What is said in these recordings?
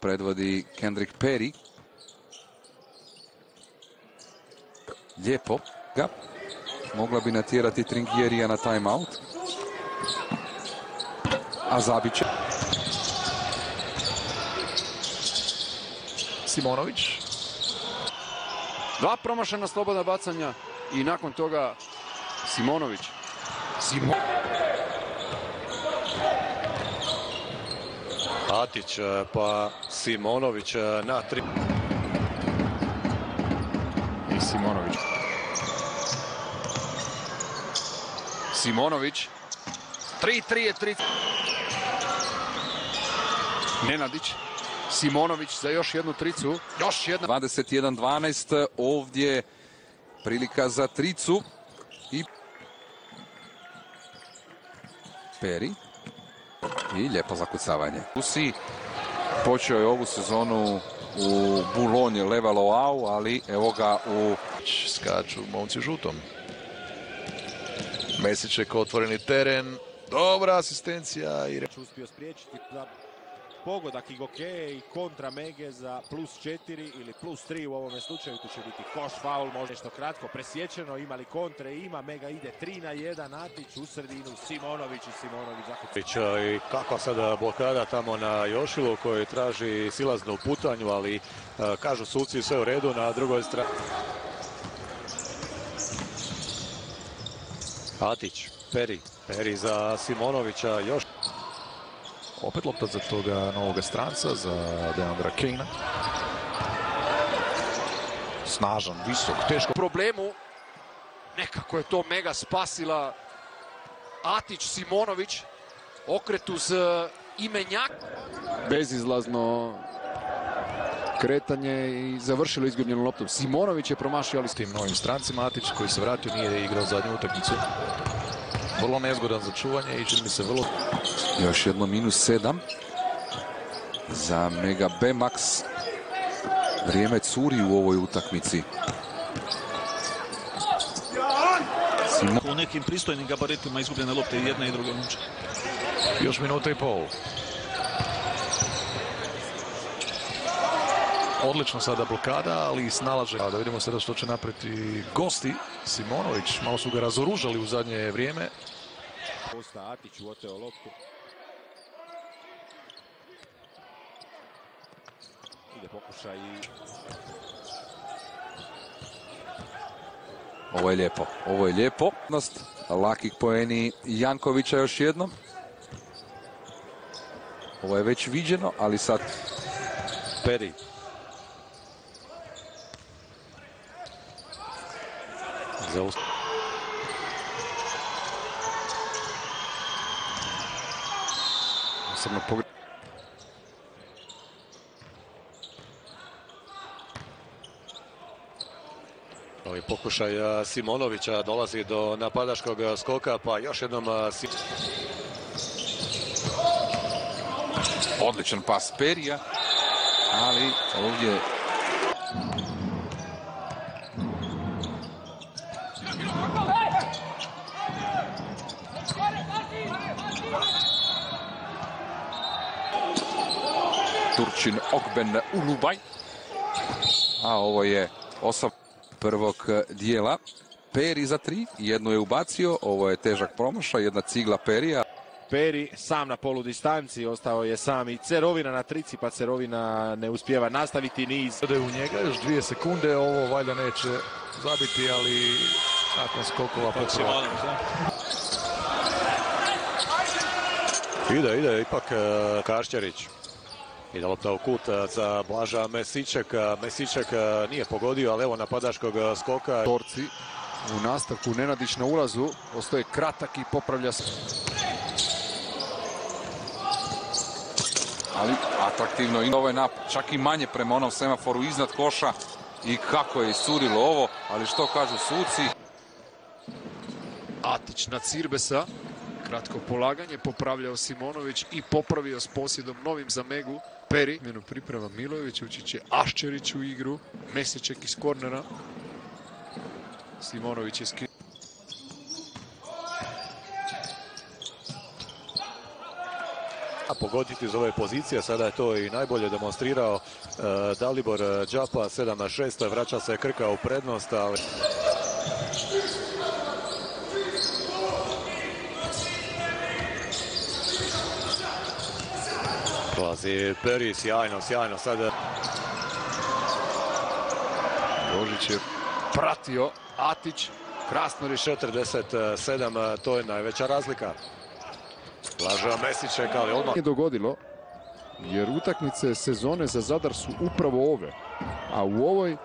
predvodi Kendrick Perry. Lijepo ga. Mogla bi natjerati Tringierija na timeout. A zabit će. Simonović. Dva promašena slobodna bacanja i nakon toga Simonović. Simo... Atić e, pa Simonović e, na tri. I Simonović. Simonović. 3-3 je 3. Nenadić. Simonović za još jednu tricu. Još jedna. 21-12. Ovdje prilika za tricu. I Peri. I lijepo zakucavanje. Usi počeo je ovu sezonu u Boulogne Levallois, ali evo ga u... Skaču momci žutom. Mesićek otvoreni teren. Dobra asistencija i uspio spriječiti pogodak i Goke i kontra Mege za plus 4 ili plus 3 u ovome slučaju. Tu će biti koš, faul, možda nešto kratko presječeno. Ima li kontre? Ima. Mega ide 3 na 1. Atić u sredinu. Simonović i Simonović zakucao. I kakva sada blokada tamo na Jošilu koji traži silaznu putanju, ali e, kažu suci sve u redu na drugoj strani. Atić, Peri, Peri za Simonovića, još opet lopta za toga novoga stranca, za Deandra Kejna. Snažan, visok, teško. problemu. Nekako je to mega spasila Atić Simonović. Okret uz e, imenjak. Bezizlazno kretanje i završilo izgubljenom loptom. Simonović je promašio, ali s tim novim strancima. Atić koji se vratio nije igrao zadnju utakmicu. Vrlo nezgodan za čuvanje i čini mi se vrlo... Još jedno minus sedam za Mega Bemax. Vrijeme curi u ovoj utakmici. U nekim pristojnim gabaritima izgubljene lopte i jedna i druga muča. Još minuta i pol. Odlično sada blokada, ali snalaže. Da vidimo sada što će napreti gosti. Simonović, malo su ga razoružali u zadnje vrijeme. Posta Atić oteo loptu. Ide pokušaj i... Ovo je lijepo. Ovo je lijepo. Lakih poeni Jankovića još jednom. Ovo je već viđeno, ali sad... Peri. Osobno pogre... Ovi pokušaj Simonovića dolazi do napadaškog skoka, pa još jednom... Odličan pas Perija, ali ovdje Turčin Okben Ulubaj. A ovo je osam prvog dijela. Peri za tri, jednu je ubacio, ovo je težak promašaj, jedna cigla Perija. Peri sam na polu distanci, ostao je sam i Cerovina na trici, pa Cerovina ne uspijeva nastaviti niz. Ode u njega još dvije sekunde, ovo valjda neće zabiti, ali nakon skokova popravo. Ide, ide, ipak e, Kašćarić. Ide lopta u kut e, za Blaža Mesićek. Mesićek e, nije pogodio, ali evo napadaškog skoka. Torci u nastavku Nenadić na ulazu. Ostaje kratak i popravlja se. Ali atraktivno i ovo je nap, čak i manje prema onom semaforu iznad koša. I kako je isurilo ovo, ali što kažu suci? Atić na Cirbesa. Kratko polaganje, popravljao Simonović i popravio s posjedom novim za Megu. Peri, menu priprema Milojević, ući će Aščerić u igru, Meseček iz kornera. Simonović je skri... pogoditi iz ove pozicije. Sada je to i najbolje demonstrirao e, Dalibor Đapa, 7 na 6, vraća se Krka u prednost, ali... Prolazi Peri, sjajno, sjajno, sad Božić je pratio Atić. Krasno rješenje. 47, to je najveća razlika. Blaža Mesić čekali odmah. nije dogodilo jer utakmice sezone za Zadar su upravo ove. A u ovoj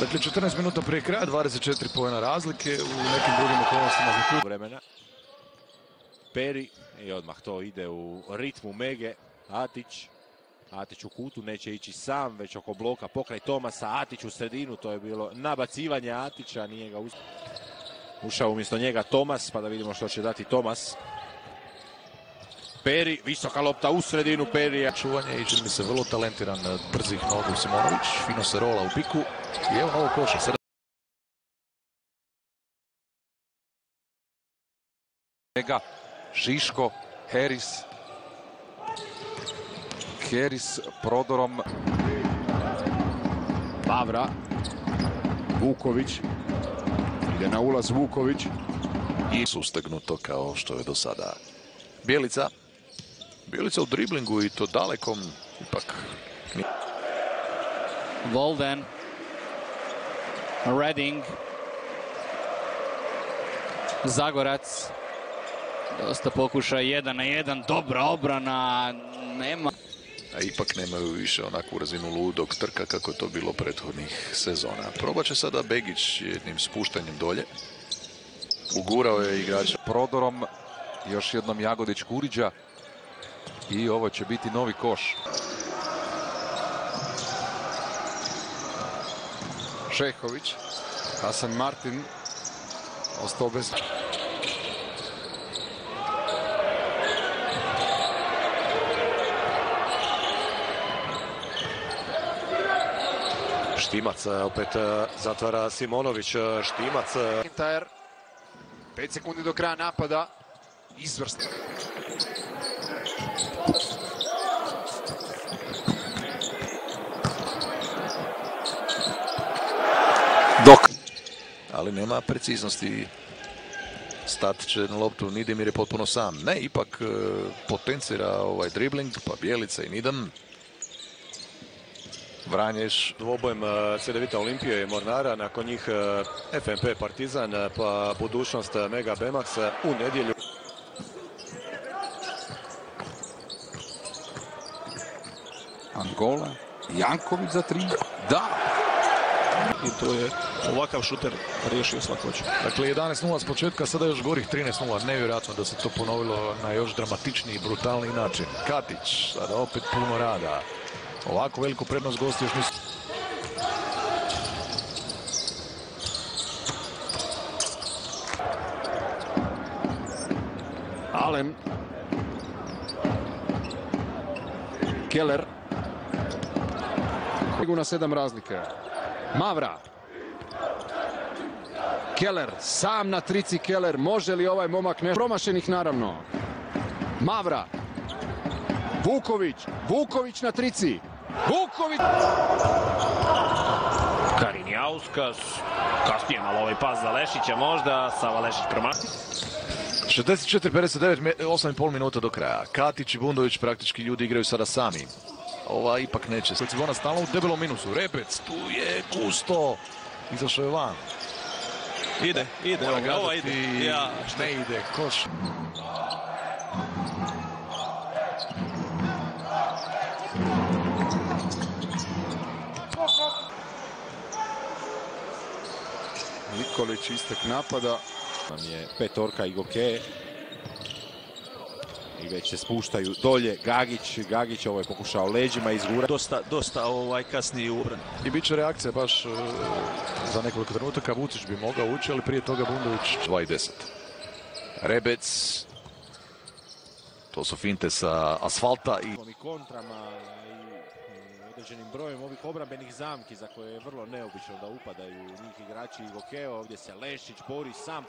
Dakle, 14 minuta prije kraja, 24 pojena razlike u nekim drugim okolnostima za klub. vremena. Peri i odmah to ide u ritmu Mege. Atić. Atić u kutu neće ići sam, već oko bloka pokraj Tomasa. Atić u sredinu, to je bilo nabacivanje Atića, nije ga us- Ušao umjesto njega Tomas, pa da vidimo što će dati Tomas. Peri, visoka lopta u sredinu Perija. Čuvanje i čini mi se vrlo talentiran eh, brzih nogu Simonović. Fino se rola u piku i evo novog koša. Mega, Šiško, Harris. Harris prodorom Pavra, Vuković, ide na ulaz Vuković. i sustegnuto kao što je do sada. Bjelica. Bjelica u driblingu i to dalekom ipak Volden. Redding. Zagorac. Dosta pokušaja, jedan na jedan. Dobra obrana. Nema. a ipak nemaju više onakvu razinu ludog trka kako je to bilo prethodnih sezona. Probat će sada Begić jednim spuštanjem dolje. Ugurao je igrača. prodorom još jednom Jagodić Kuriđa i ovo će biti novi koš. Šehović, Hasan Martin, ostao bez... Štimac e, opet e, zatvara Simonović. e, Štimac McIntyre. 5 sekundi do kraja napada. Izvrsno. Dok ali nema preciznosti. Stat će na loptu, Nidimir je potpuno sam. Ne, ipak potencira ovaj dribling, pa Bjelica i Nidam. Vranješ, dvobojem e, Cedevita Olimpije i Mornara, nakon njih e, FNP Partizan, e, pa budućnost Mega Bemax u nedjelju. Angola, Janković za tri. Da, I to je ovakav šuter riješio slakoću. dakle 11-0 s početka, sada još gorih 13-0. Nevjerojatno da se to ponovilo na još dramatičniji i brutalniji način. Katić, sada opet puno rada. Ovako veliku prednost gosti još nisu. Allen. Keller. na sedam razlike. Mavra. Keller, sam na trici Keller. Može li ovaj momak nešto? Promašenih naravno. Mavra. Vuković. Vuković na trici. Vuković. Karin Jauskas, kasnije malo ovaj pas za Lešića možda, Sava Lešić promaši. 64-59, 8,5 minuta do kraja. Katić i Bundović praktički ljudi igraju sada sami. Ova ipak neće. Cibona stalno u debelom minusu. Rebec, tu je Gusto. Izašao je van. Ide, ide, ova ide. Ja, ne ide, koš. Nikolić istek napada. Nam je petorka i Goke. I već se spuštaju dolje. Gagić, Gagić ovo je pokušao leđima izgurati. dosta, dosta ovaj kasniji u obrani. I bit će reakcija baš e, za nekoliko trenutaka. Vucić bi mogao ući, ali prije toga Bundović 2 i 10. Rebec. To su finte sa asfalta i kontrama određenim brojem ovih obrambenih zamki za koje je vrlo neobično da upadaju njih igrači i Gokeo. Ovdje se Lešić bori sam